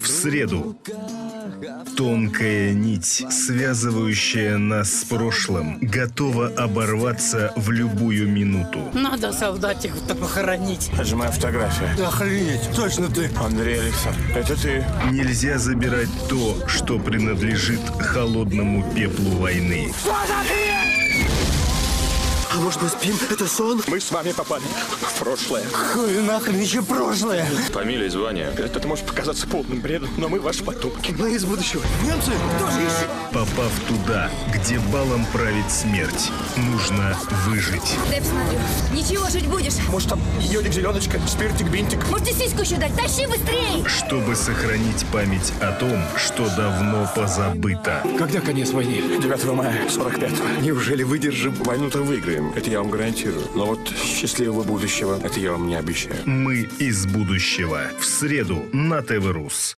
В среду. Тонкая нить, связывающая нас с прошлым, готова оборваться в любую минуту. Надо солдатиков-то похоронить. Это же моя фотография. Охренеть, точно ты. Андрей Александрович, это ты. Нельзя забирать то, что принадлежит холодному пеплу войны. А может мы спим? Это сон? Мы с вами попали в прошлое. Хуй нахрен еще прошлое. Фамилия и звание. Это может показаться полным бредом, но мы ваши потомки. Мы из будущего. Немцы тоже еще. Попав туда, где балом правит смерть, нужно выжить. Дай посмотрю. Ничего, жить будешь. Может там йодик, зеленочка, спиртик, бинтик. Можете сиську еще дать. Тащи быстрей! Чтобы сохранить память о том, что давно позабыто. Когда конец войны? 9 мая 45-го. Неужели выдержим? Войну-то выиграем. Это я вам гарантирую. Но вот счастливого будущего, это я вам не обещаю. Мы из будущего. В среду на ТВ Рус.